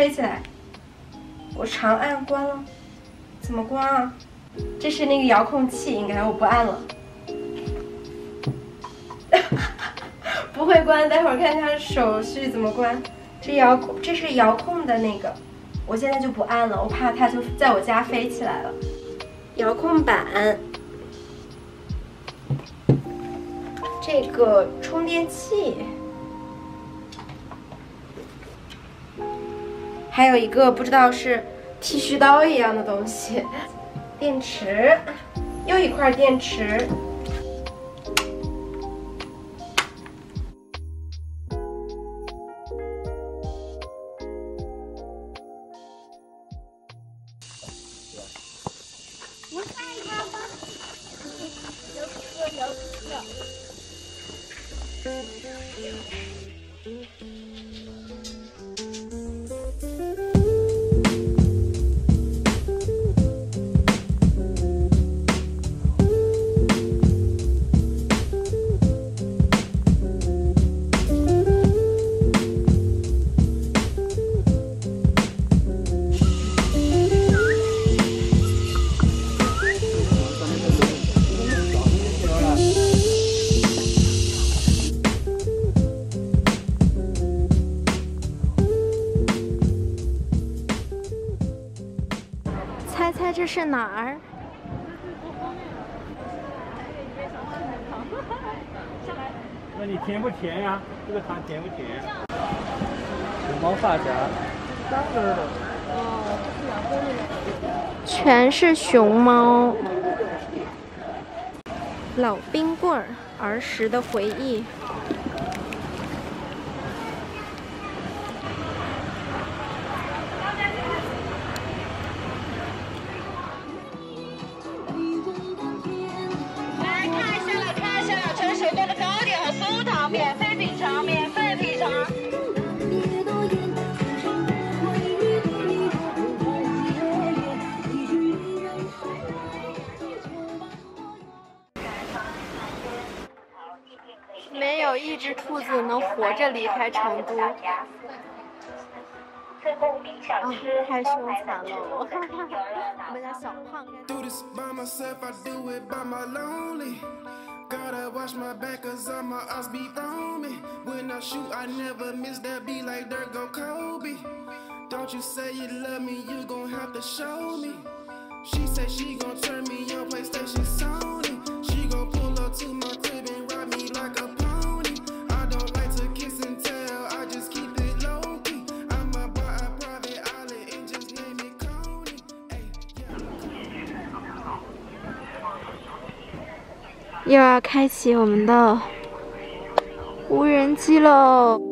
飞起来。我长按关了，怎么关啊？这是那个遥控器，应该我不按了。不会关，待会儿看看手续怎么关。这遥控，这是遥控的那个，我现在就不按了，我怕它就在我家飞起来了。遥控板，这个充电器，还有一个不知道是剃须刀一样的东西，电池，又一块电池。猜猜是哪儿？那你甜不甜呀？这个糖甜不甜？熊猫发夹。全是熊猫。老冰棍儿，儿时的回忆。子能活着离开成都。嗯、太羞惨了，我们家小胖。又要开启我们的无人机喽！